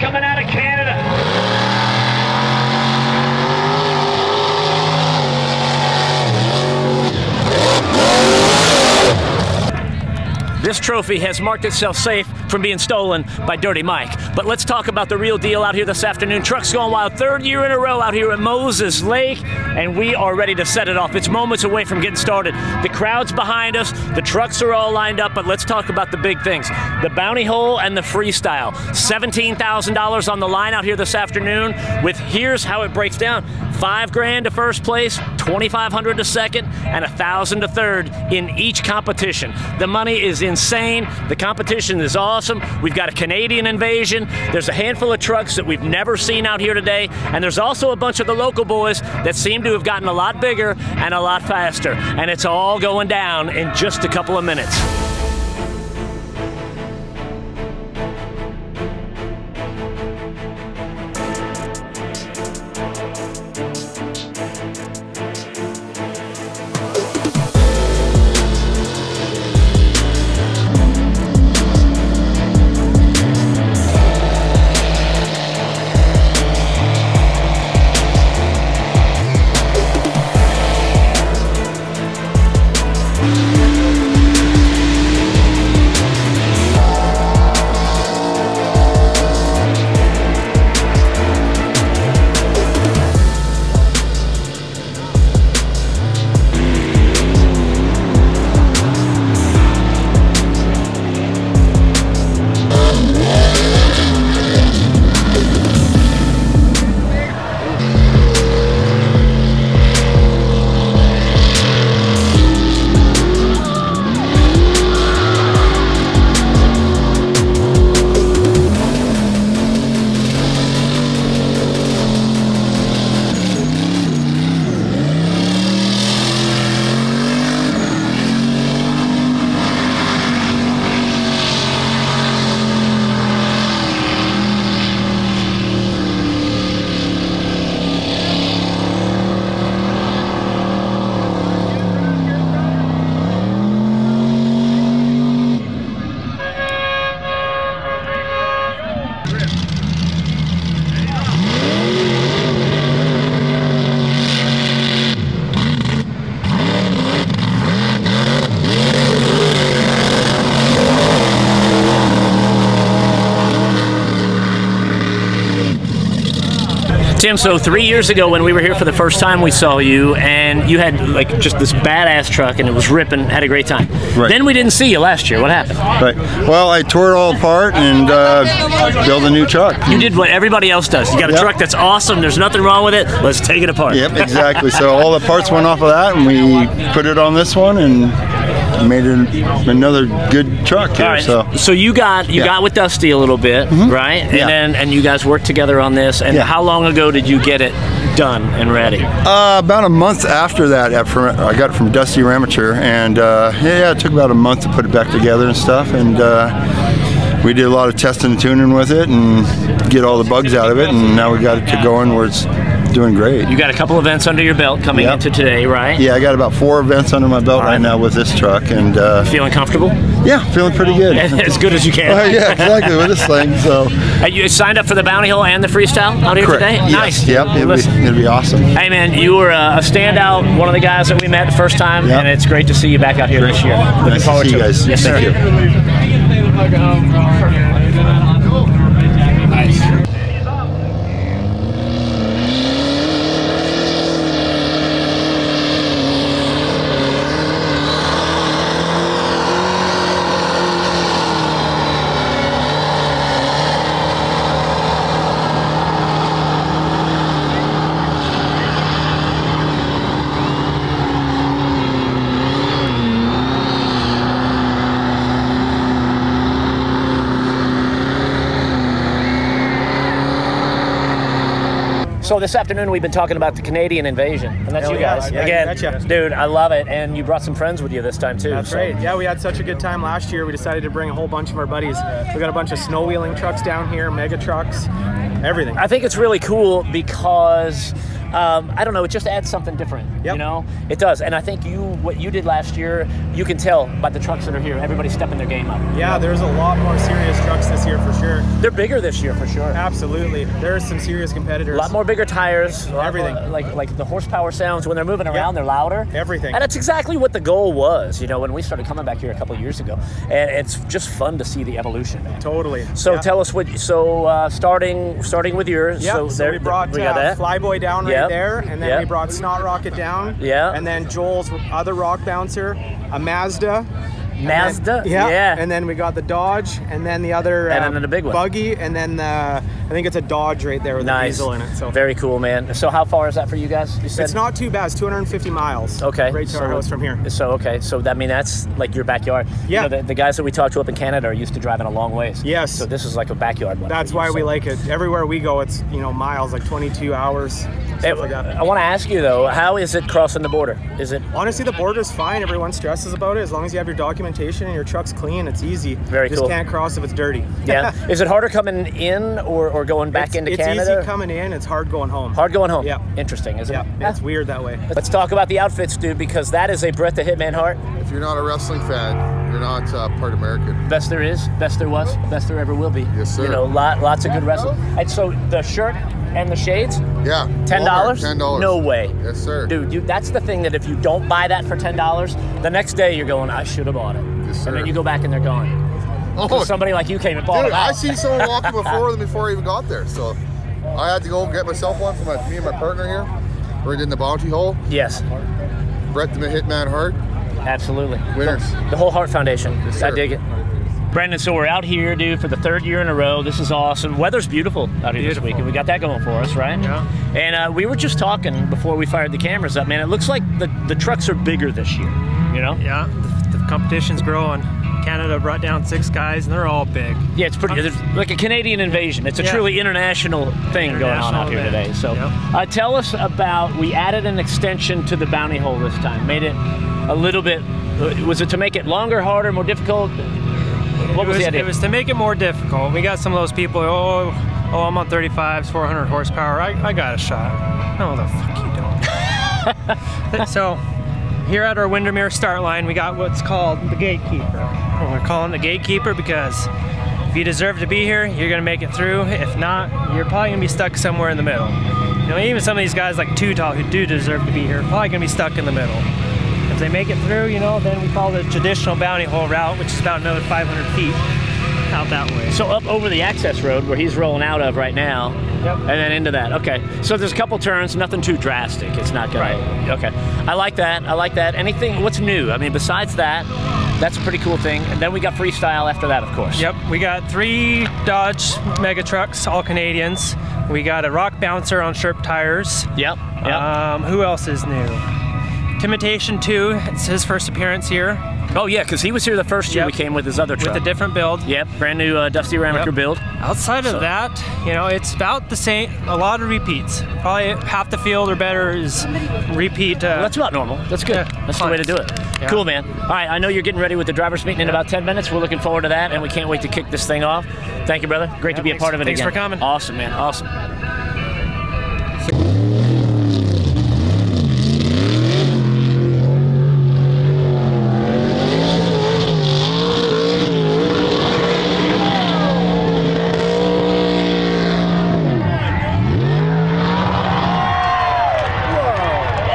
coming out of Canada. This trophy has marked itself safe from being stolen by Dirty Mike. But let's talk about the real deal out here this afternoon. Trucks Gone Wild, third year in a row out here at Moses Lake, and we are ready to set it off. It's moments away from getting started. The crowd's behind us, the trucks are all lined up, but let's talk about the big things. The bounty hole and the freestyle. $17,000 on the line out here this afternoon with here's how it breaks down. Five grand to first place, 2,500 to second, and a thousand to third in each competition. The money is insane. The competition is awesome. We've got a Canadian invasion. There's a handful of trucks that we've never seen out here today, and there's also a bunch of the local boys that seem to have gotten a lot bigger and a lot faster. And it's all going down in just a couple of minutes. Tim, so three years ago when we were here for the first time, we saw you, and you had like just this badass truck, and it was ripping. Had a great time. Right. Then we didn't see you last year. What happened? Right. Well, I tore it all apart and uh, built a new truck. You did what everybody else does. You got a Yep. truck that's awesome. There's nothing wrong with it. Let's take it apart. Yep, exactly. so all the parts went off of that, and we put it on this one and made it another good truck here. Right. So So, you got you Yeah. Got with Dusty a little bit, right? And Yeah. then and you guys worked together on this. And Yeah. how long ago did you get it done and ready? uh, about a month after that, I got it from Dusty Ramature, and uh, yeah, yeah, it took about a month to put it back together and stuff, and. Uh, we did a lot of testing and tuning with it and get all the bugs out of it, and now we got it to going where it's doing great. You got a couple events under your belt coming Yep. into today, right? Yeah, I got about four events under my belt right. right now with this truck, and uh, Feeling comfortable? yeah, feeling pretty good. as good as you can. Uh, yeah, exactly with this thing. So Uh, you signed up for the bounty hole and the freestyle out here correct. today. Yes. Nice. Yep. It'll be, it'll be awesome. Hey man, you were a, a standout, one of the guys that we met the first time, Yep. and it's great to see you back out here this year. Looking Nice to forward see you it. Yes, Thank sir. you. So this afternoon we've been talking about the Canadian invasion, and that's Hell you yeah. guys Yeah, again, dude. I love it, and you brought some friends with you this time too. That's so- right. Yeah, we had such a good time last year. We decided to bring a whole bunch of our buddies. We got a bunch of snow wheeling trucks down here, mega trucks, everything. I think it's really cool because um, I don't know, it just adds something different. You know, it does. And I think you, what you did last year, you can tell by the trucks that are here. Everybody's stepping their game up. Yeah, there's a lot more serious trucks this year for sure. They're bigger this year for sure. Absolutely, there are some serious competitors. A lot more bigger tires, Everything. more- like like the horsepower sounds when they're moving around, they're louder. Everything. and that's exactly what the goal was. You know, when we started coming back here a couple years ago, and it's just fun to see the evolution, man. Totally. So Yeah. tell us what. So uh, starting starting with yours. Yeah, so, there- we brought we got uh, that. Flyboy down right Yep. there, and then Yep. we brought Snot Rocket down. Yeah. And then Joel's other rock bouncer, a Mazda. Mazda? then- yeah. Yeah. And then we got the Dodge, and then the other. And uh, then the big one. Buggy, and then the, I think it's a Dodge right there with a Nice. diesel in it. So very cool, man. So how far is that for you guys? You said it's not too bad. It's 250 miles. Okay. Right to our house from here. So okay, so that mean that's like your backyard. Yeah. You know, the, the guys that we talked to up in Canada are used to driving a long ways. Yes. So this is like a backyard one. That's for you, why we so- like it. Everywhere we go, it's you know miles, like 22 hours, Hey, like. I want to ask you though, how is it crossing the border? Is it Honestly, the border is fine. Everyone stresses about it. As long as you have your documentation and your truck's clean, it's easy. Very Just cool. can't cross if it's dirty. yeah? is it harder coming in or, or going back it's, into it's Canada? easy coming in. It's hard going home. Hard going home. Yeah. Interesting, isn't Yeah, it? it's weird that way. Let's talk about the outfits, dude, because that is a breath of Hitman Hart. If you're not a wrestling fan, you're not uh, part American. Best there is, best there was, best there ever will be. Yes, sir. You know, lot, lots of good wrestling. And so the shirt and the shades, Yeah. ten dollars? Ten dollars. No way. Yes, sir. Dude, you, that's the thing that if you don't buy that for ten dollars, the next day you're going, I should have bought it. Yes, sir. And then you go back and they're gone. Oh, Somebody like you came and bought dude, it out. I seen someone walking before them before I even got there. So I had to go get myself one for my me and my partner here. We're in the bounty hole. Yes, Bret the Hitman Hart. Absolutely. Winners. The whole Hart Foundation. Yes, I dig it. Brandon, so we're out here, dude, for the third year in a row. This is awesome. Weather's beautiful out here this Beautiful. week, and we got that going for us, right? Yeah. And uh, we were just talking before we fired the cameras up, man. It looks like the, the trucks are bigger this year, you know? Yeah, the, the competition's growing. Canada brought down six guys, and they're all big. Yeah, it's pretty. It's like a Canadian invasion. It's a Yeah. truly international thing going on International out here event. today. So, Yep. uh, tell us about. We added an extension to the bounty hole this time. Made it a little bit. Was it to make it longer, harder, more difficult? What It was, was, the idea? it was to make it more difficult. We got some of those people, oh, oh, I'm on 35s, 400 horsepower. I, I got a shot. No, the fuck you don't. so, here at our Windermere start line, we got what's called the gatekeeper. And we're calling the gatekeeper because if you deserve to be here, you're gonna make it through. If not, you're probably gonna be stuck somewhere in the middle. You know, even some of these guys like Too Tall who do deserve to be here, probably gonna be stuck in the middle. If they make it through, you know, then we follow the traditional bounty hole route, which is about another 500 feet out that way. so up over the access road where he's rolling out of right now, Yep. and then into that. Okay, so there's a couple turns, nothing too drastic. It's not gonna. Right. Okay, I like that. I like that. Anything? What's new? I mean, besides that, that's a pretty cool thing. And then we got freestyle after that, of course. Yep, we got three Dodge mega trucks, all Canadians. We got a rock bouncer on Sherp tires. Yep. Yep. Um, who else is new? Timitation 2, it's his first appearance here oh yeah, because he was here the first year Yep. we came with his other truck. with a different build. Yep, brand new uh, Dusty Ramaker Yep. build. Outside of So- that, you know, it's about the same, a lot of repeats. Probably half the field or better is repeat. Uh, Well, that's about normal. That's good. Yeah, That's the way to do it. Yeah. Cool, man. All right, I know you're getting ready with the drivers' meeting in about 10 minutes. We're looking forward to that, and we can't wait to kick this thing off. Thank you, brother. Great to Yeah, be a part of it thanks again. for coming. Awesome, man. Awesome.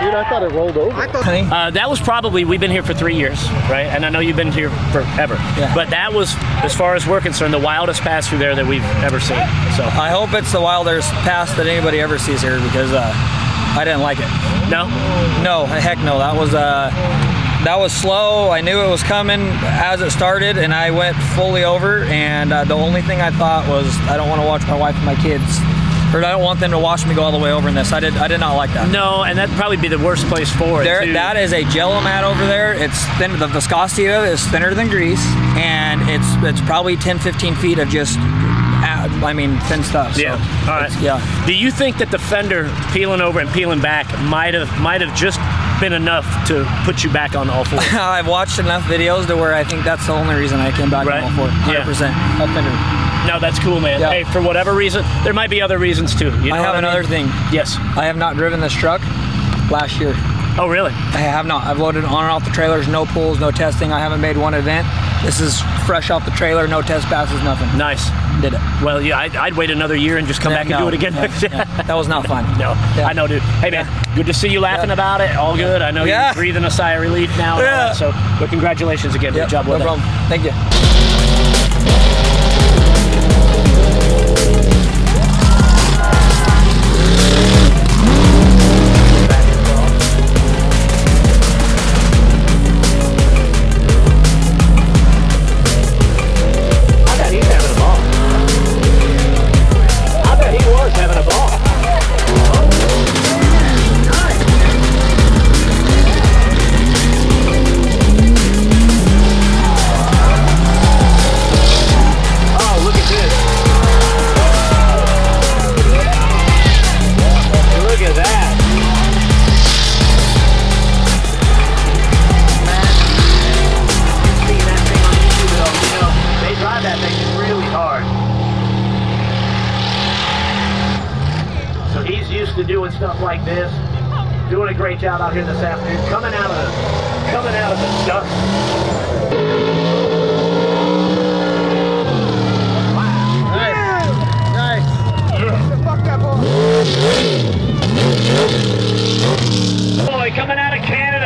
Dude, I thought it Uh, that was probably we've been here for three years, right? And I know you've been here forever. Yeah. But that was, as far as we're concerned, the wildest pass through there that we've ever seen. So I hope it's the wildest pass that anybody ever sees here because uh, I didn't like it. no, No, heck no. That was uh, that was slow. I knew it was coming as it started, and I went fully over. And uh, the only thing I thought was, I don't want to watch my wife and my kids, or I don't want them to watch me go all the way over in this. I did. I did not like that. no, and that'd probably be the worst place for it. There, too. that is a jello mat over there. It's thin. The viscosity of it is thinner than grease, and it's it's probably 10, 15 feet of just, uh, I mean, thin stuff. So Yeah. All right. Yeah. Do you think that the fender peeling over and peeling back might have might have just been enough to put you back on all fours? I've watched enough videos to where I think that's the only reason I came back Right. on all four. Yeah. 100%. Up fender. No, that's cool, man. Yeah. Hey, for whatever reason, there might be other reasons too. You know I have another mean? thing. Yes. I have not driven this truck last year. Oh, really? I have not. I've loaded on and off the trailers, no pulls, no testing. I haven't made one event. This is fresh off the trailer, no test passes, nothing. Nice. Did it. Well, yeah, I'd, I'd wait another year and just come back and No, do it again. yeah, yeah. That was not fun. No, Yeah. I know, dude. Hey, man, good to see you laughing Yeah. about it. All good. I know Yeah. you're breathing a sigh of relief now. Yeah. that, so, but congratulations again. Yep, Good job no with it. problem. Thank you. Used to doing stuff like this. Doing a great job out here this afternoon. Coming out of the coming out of the dust. Boy, coming out of Canada.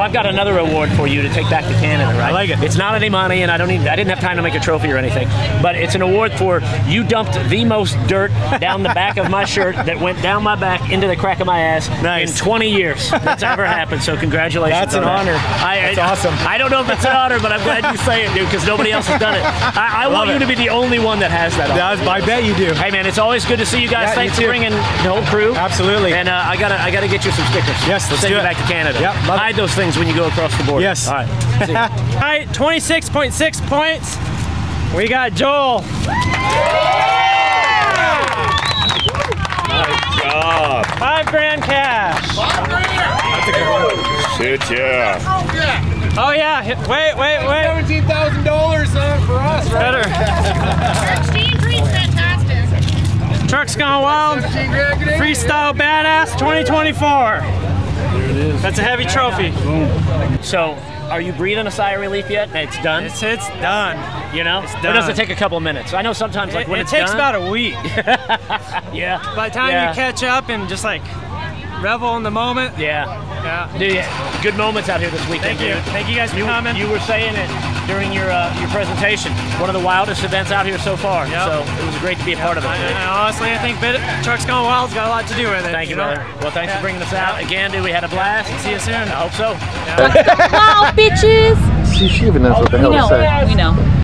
So I've got another award for you to take back to Canada, right? I like it. It's not any money, and I don't need. I didn't have time to make a trophy or anything, but it's an award for you dumped the most dirt down the back of my shirt that went down my back into the crack of my ass Nice. in 20 years. That's ever happened. So congratulations. That's an that. honor. I, That's I, awesome. I don't know if it's an honor, but I'm glad you say it, dude, because nobody else has done it. I, I want you it. to be the only one that has that. honor. I bet you do. Hey man, it's always good to see you guys. Yeah, you Thanks for bringing the whole crew. Absolutely. And uh, I gotta, I gotta get you some stickers. Yes, let's Send do you it. back to Canada. Yep, love it. Hide those things when you go across the border. Yes. All right. All right, 26.6 points. We got Joel. Nice job. Five grand cash. Shit, yeah. Oh yeah. Wait, wait, wait. Seventeen thousand dollars uh, for us, right? Better. Steve fantastic. Truck's gone wild. Freestyle badass 2024. There it is. That's a heavy trophy. So, are you breathing a sigh of relief yet? It's done. It's it's done. you know, it's Or does done. it take a couple of minutes? I know sometimes, like It, when it it's takes done, about a week. yeah. By the time yeah. you catch up and just like revel in the moment. Yeah. Yeah. Dude, good moments out here this weekend. Thank you. dude. Thank you guys for You, coming. you were saying it during your uh, your presentation. One of the wildest events out here so far. Yep. So it was great to be a part of it. I. I honestly, I think Bit- Truck's Gone Wild's got a lot to do with it. Thank you, know? brother. Well, thanks Yeah. for bringing us out again, dude. We had a blast. See you soon. I hope so. Wow, bitches! She, she even knows what the We know. We know.